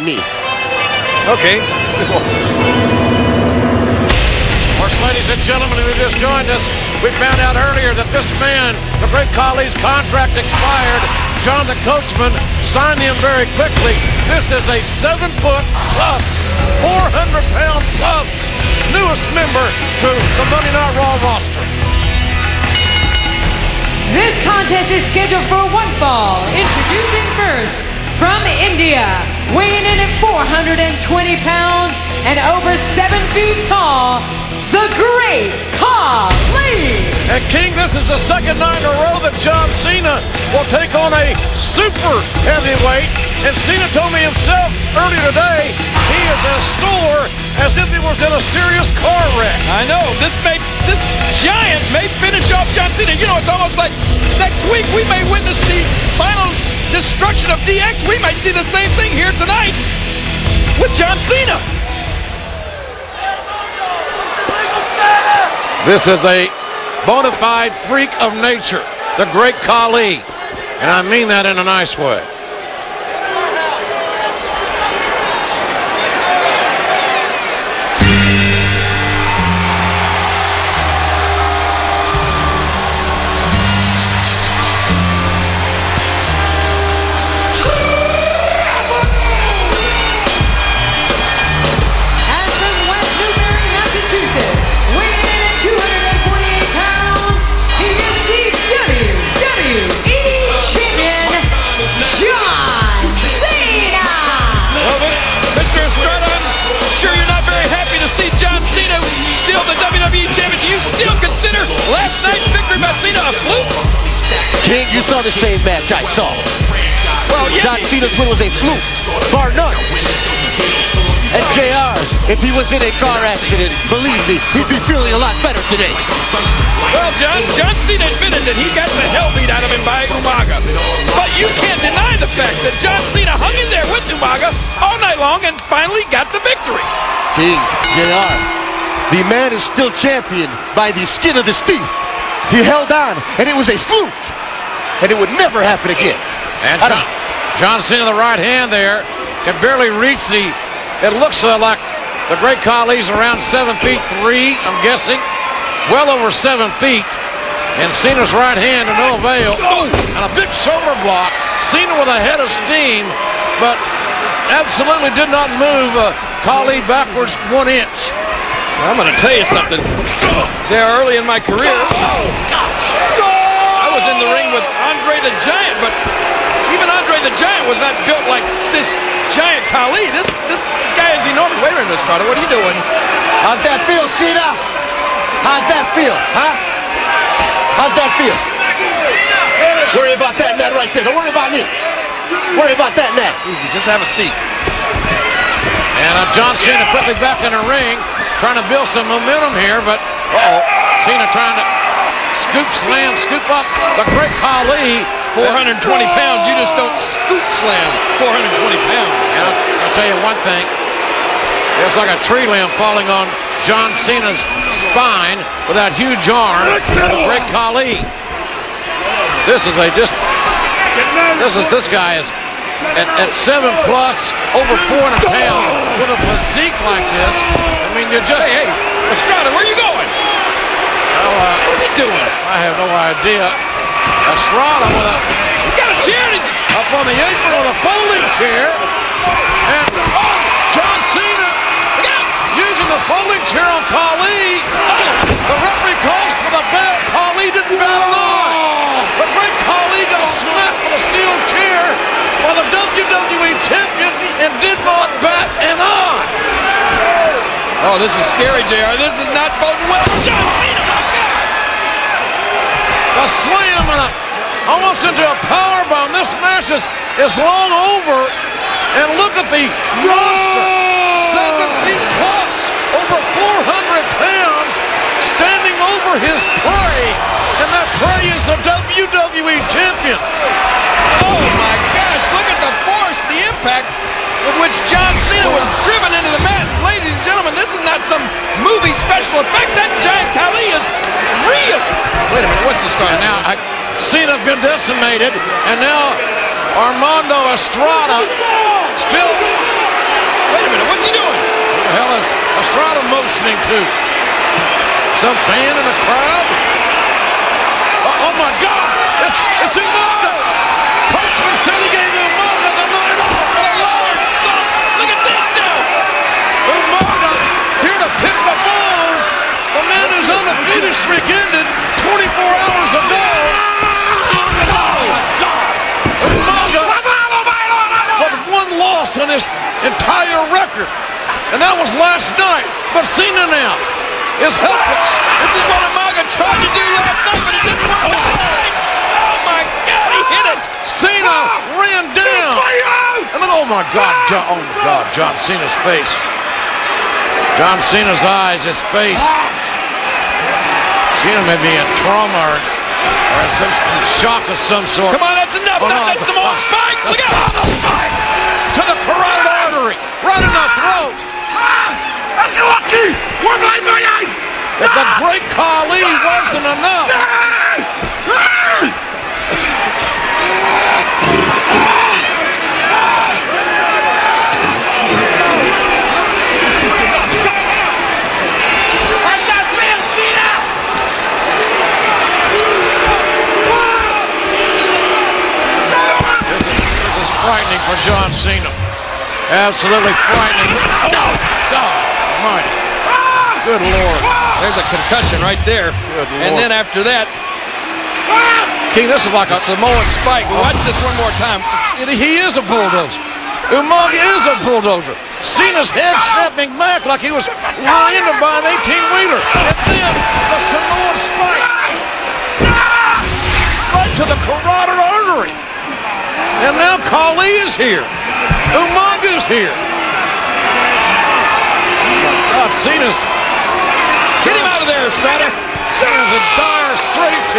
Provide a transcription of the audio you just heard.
me. Okay. Of course, ladies and gentlemen who just joined us, we found out earlier that this man, the great Khali's contract expired. Jonathan Coachman signed him very quickly. This is a seven foot plus, 400 pound plus newest member to the Monday Night Raw roster. This contest is scheduled for one fall. Introducing first from India, weighing in at 420 pounds and over seven feet tall, the Great Khali. And King, this is the second night in a row that John Cena will take on a super heavyweight. And Cena told me himself earlier today he is as sore as if he was in a serious car wreck. I know this may this giant may finish off John Cena. You know, it's almost like destruction of DX. We may see the same thing here tonight with John Cena. This is a bona fide freak of nature, the great Khali. And I mean that in a nice way. Last night's victory by Cena a fluke? King, you saw the same match I saw. Well, yeah. John Cena's win was a fluke, bar none. And JR, if he was in a car accident, believe me, he'd be feeling a lot better today. Well, John, John Cena admitted that he got the hell beat out of him by Umaga. But you can't deny the fact that John Cena hung in there with Umaga all night long and finally got the victory. King, JR, the man is still champion by the skin of his teeth. He held on, and it was a fluke. And it would never happen again. And John, John Cena, the right hand there, can barely reach the. It looks uh, like the great Khali's around seven feet three, I'm guessing. Well over seven feet. And Cena's right hand to no avail. And a big shoulder block. Cena with a head of steam, but absolutely did not move uh, Khali backwards one inch. I'm going to tell you something. There, early in my career, I was in the ring with Andre the Giant, but even Andre the Giant was not built like this giant Khali. This this guy is enormous. Wait a minute, Mr. Carter, what are you doing? How's that feel, Cena? How's that feel, huh? How's that feel? Worry about that man right there. Don't worry about me. Worry about that man. Easy, just have a seat. And uh, John Cena quickly back in the ring, trying to build some momentum here, but uh-oh, Cena trying to scoop slam, scoop up the great Khali. 420 pounds, you just don't scoop slam 420 pounds. And I'll, I'll tell you one thing, it's like a tree limb falling on John Cena's spine with that huge arm of the great Khali. This is a just, this is, this guy is at, at seven plus, over 400 pounds, with a physique like this. I mean, you're just, Hey, hey, Estrada, where are you going? well, uh, What's he doing? I have no idea. Estrada with a He's got a chair he's... up on the apron with a folding chair. And oh, John Cena using the folding chair on Khali. The referee calls for the bell. Khali didn't bat an eye. The great Khali got smacked with a steel chair by the WWE champion and did not bat an eye. Oh, this is scary, JR. This is not boding well. John Cena, my God! A slam and a, almost into a power bomb. This match is, is long over. And look at the monster. 17 been decimated. And now Armando Estrada still. Wait a minute, what's he doing? What the hell is Estrada motioning to? Some fan in the crowd? Oh, oh my God! It's, it's enough! The postman said he gave loss in his entire record. And that was last night. But Cena now is helpless. This is what Umaga tried to do last night, but it didn't work. Oh, my God, he hit it. Cena ah. ran down. And then, oh my God, John, oh my God, John Cena's face. John Cena's eyes, his face. Cena may be in trauma or, or some shock of some sort. Come on, that's enough. Oh, no. That's some more spike. Look out. the spike to the carotid artery, right in the throat. Lucky, one line my eyes. If the ah! great Khali wasn't enough, ah! For John Cena. Absolutely frightening. Oh, God almighty. Good Lord. There's a concussion right there. And then after that, King, this is like a Samoan spike. Watch this one more time. He is a bulldozer. Umaga is a bulldozer. Cena's head snapping back like he was into by an Khali is here. Umaga's here. God, Cena's, Get him out of there, Strider. Cena's in dire straits